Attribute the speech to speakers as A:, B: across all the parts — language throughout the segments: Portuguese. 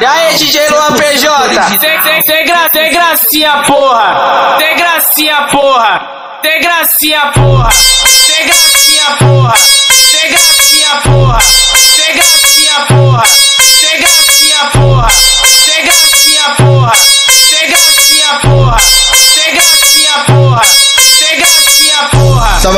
A: E aí, DJ Luan PJ?
B: Sem gra, sem gracinha, porra! Sem gracinha, porra! Sem gracinha, porra! Sem gracinha, porra!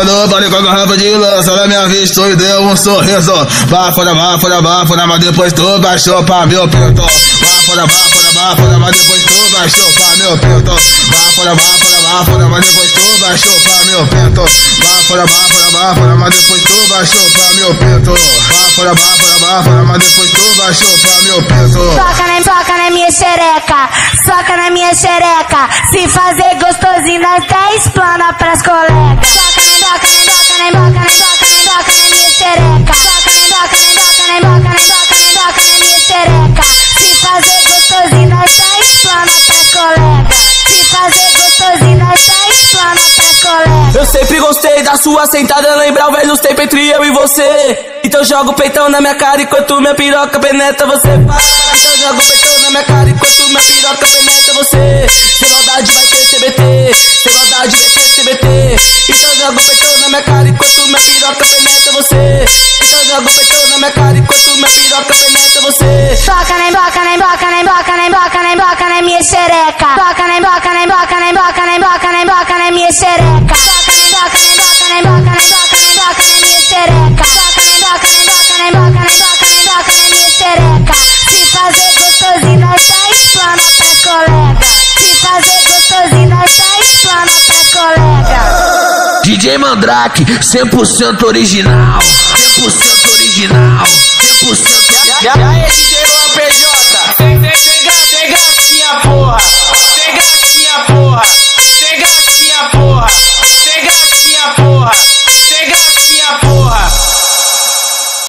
C: Salvador, parei com a garrafa de lança, na minha vista e deu um sorriso. Bafora, bafora, bafora, mas depois tu baixou pra meu pinto. Bafora, bafora, bafora, mas depois tu baixou pra meu pinto. Bafora, bafora, bafora, mas depois tu baixou pra meu pinto. Bafora, bafora, bafora, mas depois tu baixou pra meu pinto. Bafora, bafora, bafora, mas depois tu baixou pra meu pinto.
D: Toca na, toca na minha xereca, soca na minha xereca. Se fazer gostosinho, até explana pras colegas.
A: Da sua sentada, lembrar o velho tempo entre eu e você. Então joga o peitão na minha cara enquanto minha piroca penetra você. Então joga o peitão na minha cara enquanto minha piroca penetra você. Sem maldade vai ter CBT, sem maldade vai ter CBT. Então joga o peitão na minha cara enquanto minha piroca penetra você. Então joga o peitão na minha cara enquanto minha piroca penetra você.
D: Toca na boca, na boca, na boca, na boca, na boca, na minha xereca. Toca na boca, na boca, na boca, na boca, na boca, na minha xereca.
E: DJ Mandrake, 100% original, 100% original, 100%
A: E aí, DJ